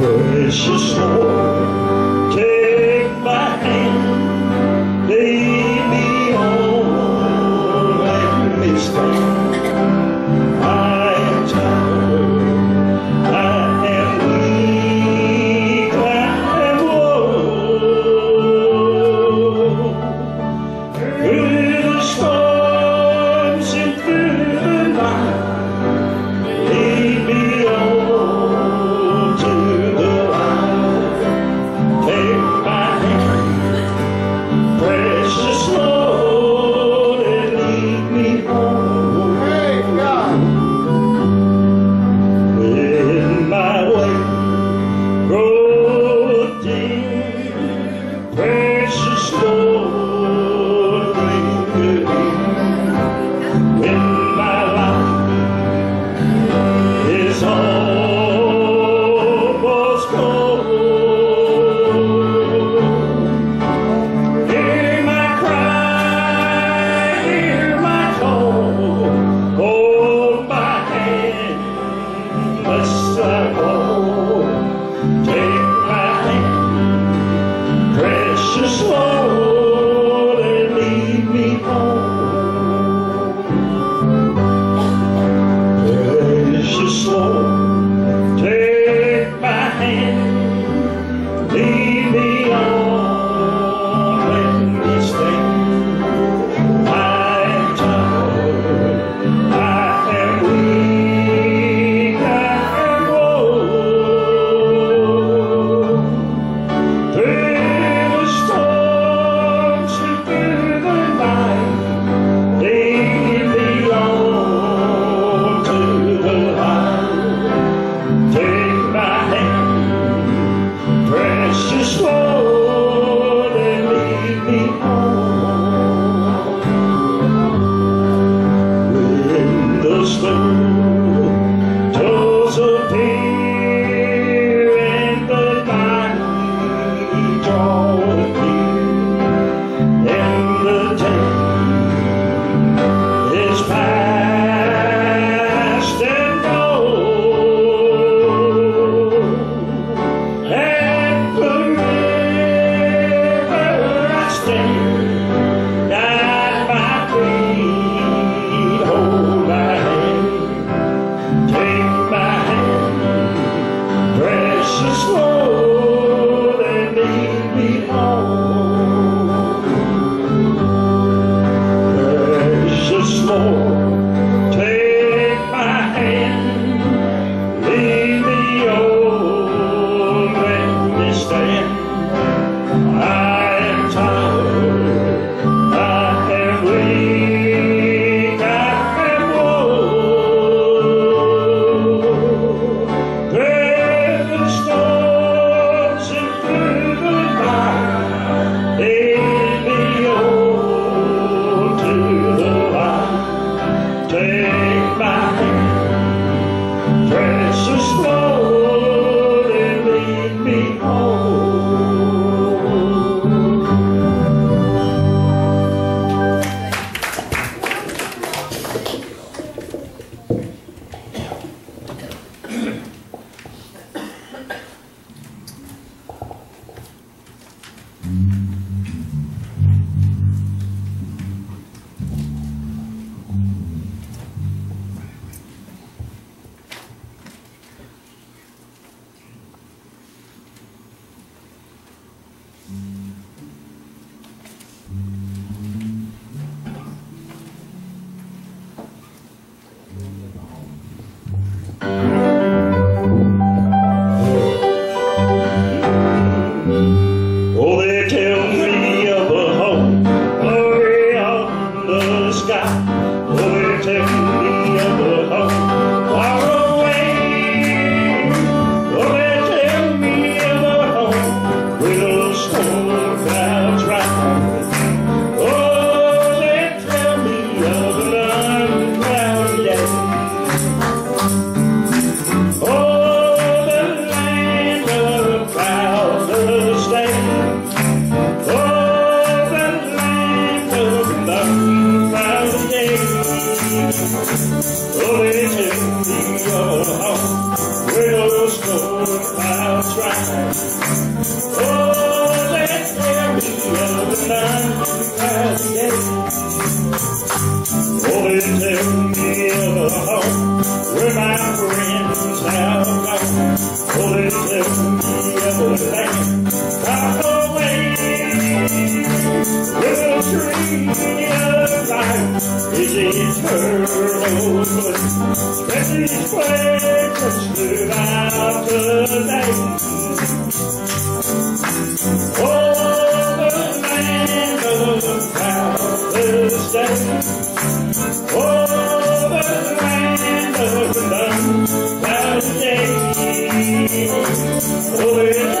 会是说。Jesus Rolling in the old house where those cold clouds rise. Oh, let there be another night without you. Oh, it's in the old house where my friends have gone. Oh, it's in the old house. Life is eternal. Stretches fragrance throughout the day. Oh, the land of boundless day. Oh, the of none cloudy day. Oh, it's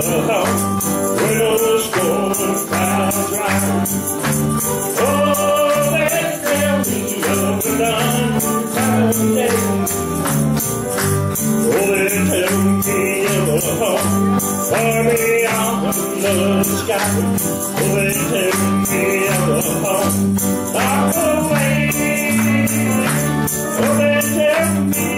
where no storm clouds rise. Oh, of unclouded day. Oh, they tell me of a the sky. Oh, they tell me of a home away. Oh, they tell me